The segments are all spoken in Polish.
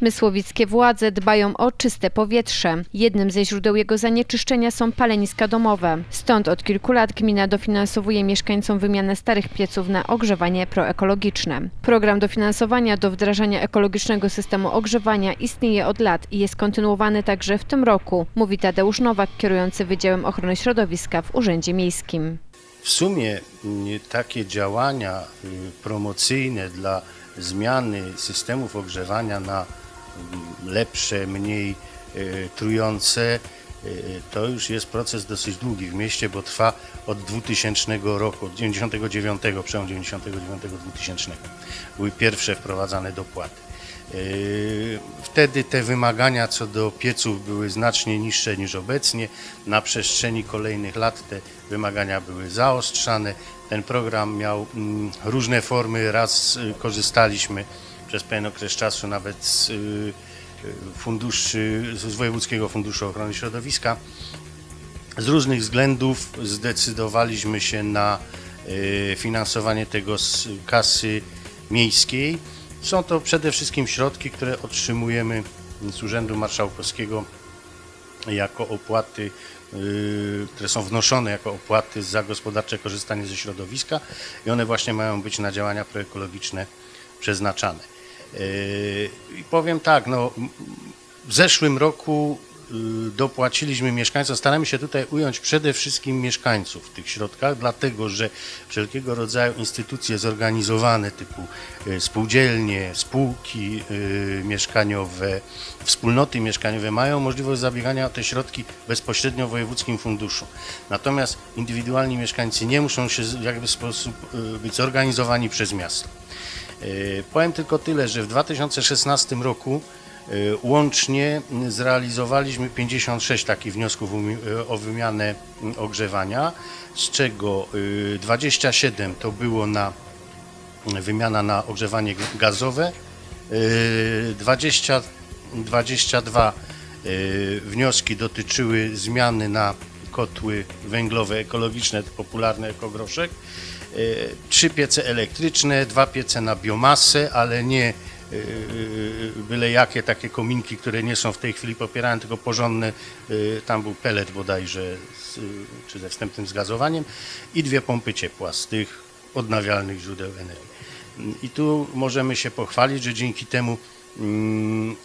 Mysłowickie władze dbają o czyste powietrze. Jednym ze źródeł jego zanieczyszczenia są paleniska domowe. Stąd od kilku lat gmina dofinansowuje mieszkańcom wymianę starych pieców na ogrzewanie proekologiczne. Program dofinansowania do wdrażania ekologicznego systemu ogrzewania istnieje od lat i jest kontynuowany także w tym roku, mówi Tadeusz Nowak, kierujący Wydziałem Ochrony Środowiska w Urzędzie Miejskim. W sumie mm, takie działania y, promocyjne dla zmiany systemów ogrzewania na lepsze, mniej y, trujące, y, to już jest proces dosyć długi w mieście, bo trwa od 2000 roku, od 99, przełom 99-2000. Były pierwsze wprowadzane dopłaty. Yy, Wtedy te wymagania co do pieców były znacznie niższe niż obecnie. Na przestrzeni kolejnych lat te wymagania były zaostrzane. Ten program miał mm, różne formy. Raz korzystaliśmy przez pewien okres czasu nawet z y, y, funduszy, z Wojewódzkiego Funduszu Ochrony Środowiska. Z różnych względów zdecydowaliśmy się na y, finansowanie tego z kasy miejskiej. Są to przede wszystkim środki, które otrzymujemy z Urzędu Marszałkowskiego jako opłaty, które są wnoszone jako opłaty za gospodarcze korzystanie ze środowiska i one właśnie mają być na działania proekologiczne przeznaczane. Y, I powiem tak, no, w zeszłym roku dopłaciliśmy mieszkańcom, staramy się tutaj ująć przede wszystkim mieszkańców w tych środkach, dlatego że wszelkiego rodzaju instytucje zorganizowane typu y, spółdzielnie, spółki y, mieszkaniowe, wspólnoty mieszkaniowe mają możliwość zabiegania o te środki bezpośrednio w wojewódzkim funduszu. Natomiast indywidualni mieszkańcy nie muszą się jakby w sposób y, być zorganizowani przez miasto. Y, Powiem tylko tyle, że w 2016 roku y, łącznie y, zrealizowaliśmy 56 takich wniosków umi- y, o wymianę y, ogrzewania, z czego y, 27 to było na wymiana na ogrzewanie gazowe, y, 20, 22 y, wnioski dotyczyły zmiany na kotły węglowe ekologiczne, popularny ekogroszek, trzy piece elektryczne, dwa piece na biomasę, ale nie byle jakie takie kominki, które nie są w tej chwili popierane, tylko porządne, y, tam był pelet bodajże, z, y, czy ze wstępnym zgazowaniem i dwie pompy ciepła z tych odnawialnych źródeł energii. I tu możemy się pochwalić, że dzięki temu mm,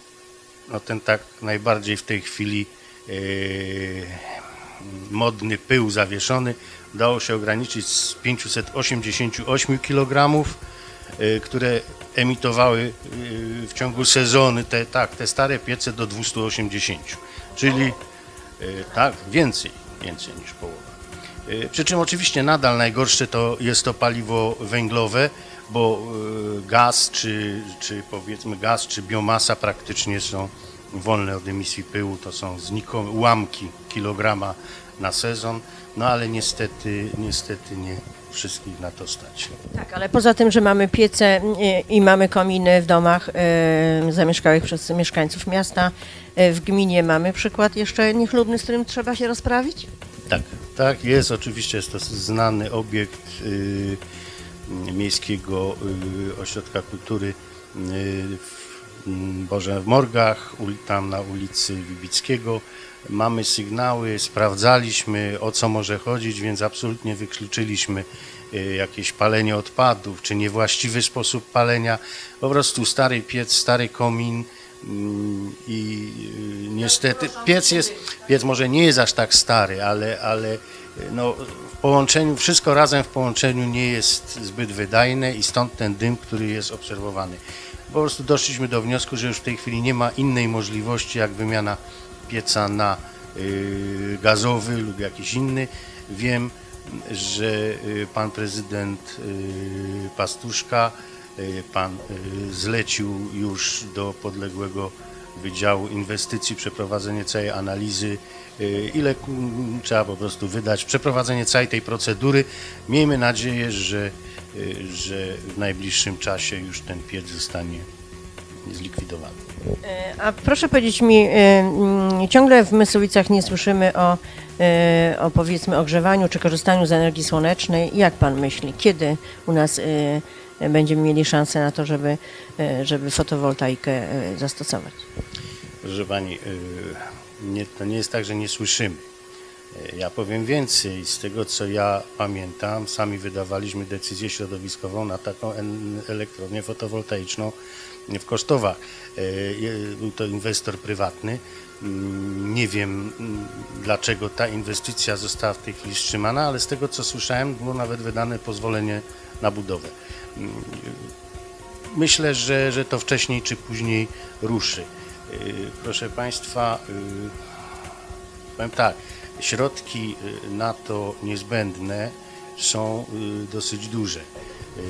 no ten tak najbardziej w tej chwili modny pył zawieszony udało się ograniczyć z 588 kg, które emitowały yy, w ciągu sezonu te, tak, te stare piece do 280, czyli yy, tak, więcej, więcej niż połowa. Y, Przy czym oczywiście nadal najgorsze to jest to paliwo węglowe, bo y, gaz czy, czy powiedzmy gaz czy biomasa praktycznie są wolne od emisji pyłu, to są znikome ułamki kilograma na sezon, no ale niestety, niestety nie wszystkich na to stać. Tak, ale poza tym, że mamy piece i, i mamy kominy w domach e, zamieszkałych przez mieszkańców miasta, e, w gminie mamy przykład jeszcze niechlubny, z którym trzeba się rozprawić? Tak, tak jest. Oczywiście jest to znany obiekt y, Miejskiego y, Ośrodka Kultury y, w, mm, Boże, w Morgach, tam na ulicy Wibickiego. Mamy sygnały, sprawdzaliśmy o co może chodzić, więc absolutnie wykluczyliśmy y, jakieś palenie odpadów, czy niewłaściwy sposób palenia. Po prostu stary piec, stary komin, Mm, i y, niestety piec jest, piec może nie jest aż tak stary, ale, ale y, no, w połączeniu, wszystko razem w połączeniu nie jest zbyt wydajne i stąd ten dym, który jest obserwowany. Po prostu doszliśmy do wniosku, że już w tej chwili nie ma innej możliwości jak wymiana pieca na y, gazowy lub jakiś inny. Wiem, że y, pan prezydent y, Pastuszka pan zlecił już do podległego Wydziału Inwestycji przeprowadzenie całej analizy, ile trzeba po prostu wydać, przeprowadzenie całej tej procedury. Miejmy nadzieję, że, że w najbliższym czasie już ten piec zostanie zlikwidowany. E, A proszę powiedzieć mi, e, mm, ciągle w Mysłowicach nie słyszymy o, e, o powiedzmy ogrzewaniu czy korzystaniu z energii słonecznej. Jak pan myśli, kiedy u nas będziemy mieli szansę na to, żeby, żeby fotowoltaikę zastosować. Proszę Pani, y, nie, to nie jest tak, że nie słyszymy. Ja powiem więcej. Z tego, co ja pamiętam, sami wydawaliśmy decyzję środowiskową na taką elektrownię fotowoltaiczną w Kosztowach. Y, Był to inwestor prywatny. Mm, Nie wiem, mm, dlaczego ta inwestycja została w tej chwili wstrzymana, ale z tego, co słyszałem, było nawet wydane pozwolenie na budowę. Mm, Myślę, że, że to wcześniej czy później ruszy. Yy, Proszę Państwa, yy, powiem tak, środki yy, na to niezbędne są yy, dosyć duże. Yy,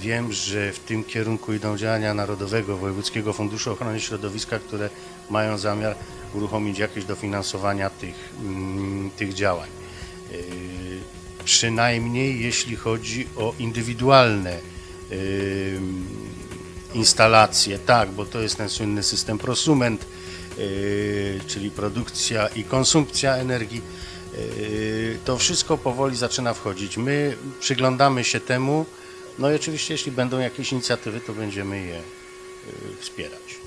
Wiem, że w tym kierunku idą działania Narodowego Wojewódzkiego Funduszu Ochrony Środowiska, które mają zamiar uruchomić jakieś dofinansowania tych, mm, tych działań. Przynajmniej jeśli chodzi o indywidualne instalacje, tak, bo to jest ten słynny system prosument, czyli produkcja i konsumpcja energii. Yy, To wszystko powoli zaczyna wchodzić. My przyglądamy się temu, no i oczywiście jeśli będą jakieś inicjatywy, to będziemy je yy, wspierać.